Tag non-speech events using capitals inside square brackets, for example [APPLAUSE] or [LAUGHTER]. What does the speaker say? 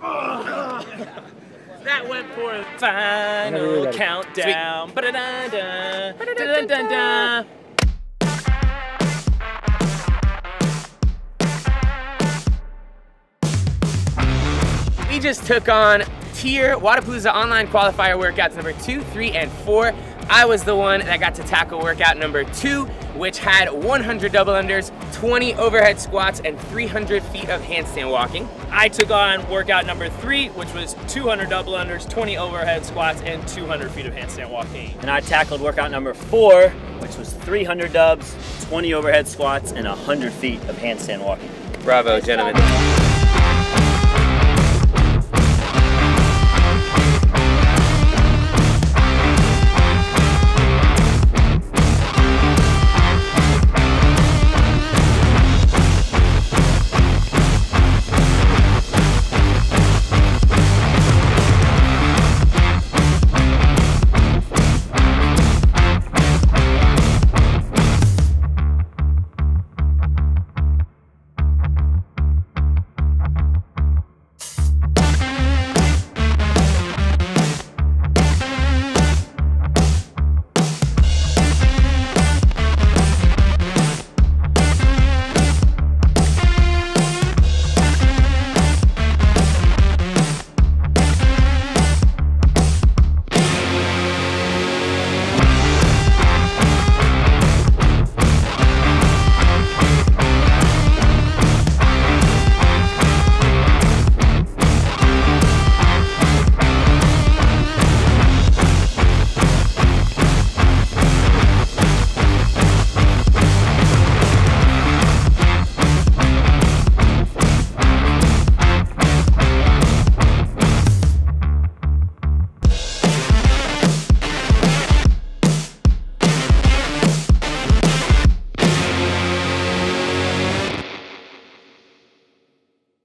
[LAUGHS] That went for final countdown. Ba-da-da-da. We just took on TYR Wodapalooza online qualifier workouts number two, three, and four. I was the one that got to tackle workout number two, which had 100 double unders, 20 overhead squats, and 300 feet of handstand walking. I took on workout number three, which was 200 double unders, 20 overhead squats, and 200 feet of handstand walking. And I tackled workout number four, which was 300 dubs, 20 overhead squats, and 100 feet of handstand walking. Bravo, gentlemen.